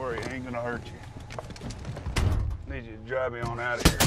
worry, ain't gonna hurt you. Need you to drive me on out of here.